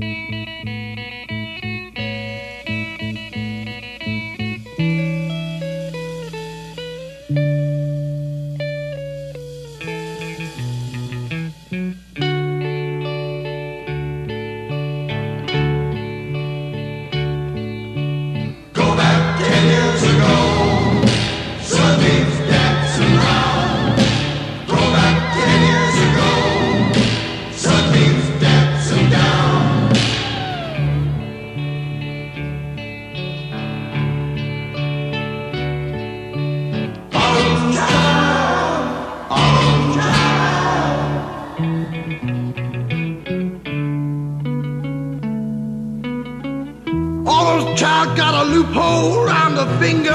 Música All those child got a loophole on the finger.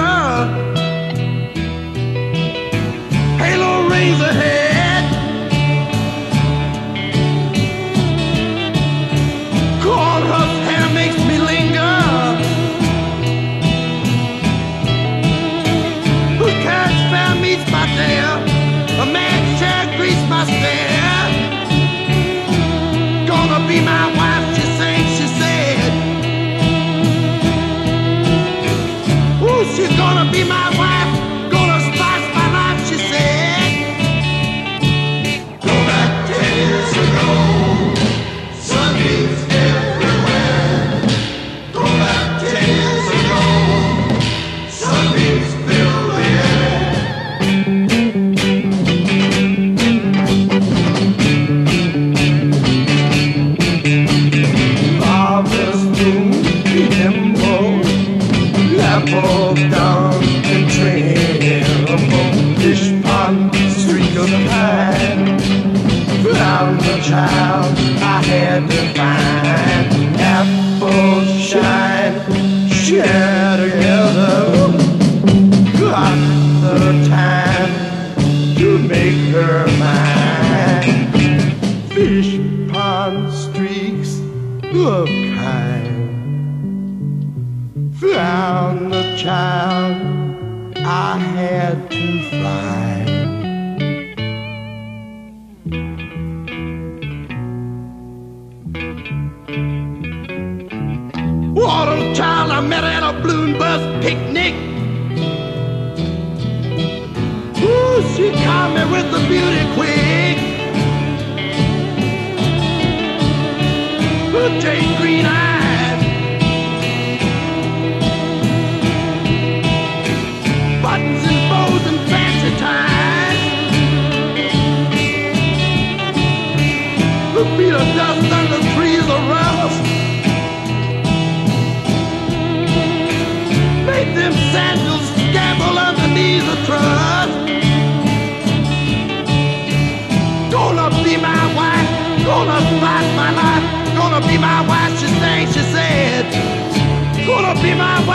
Halo rings ahead. child, I had to find apple shine, share together. Got the time to make her mine. Fish pond streaks of kind. Found the child I had to find. I met her at a balloon bus picnic. Ooh, she caught me with the beauty quick. Ooh, Jane Green eyes. Buttons and bows and fancy ties. Who beat a dust Gonna rock my life, gonna be my wife, she thinks she said. Gonna be my wife.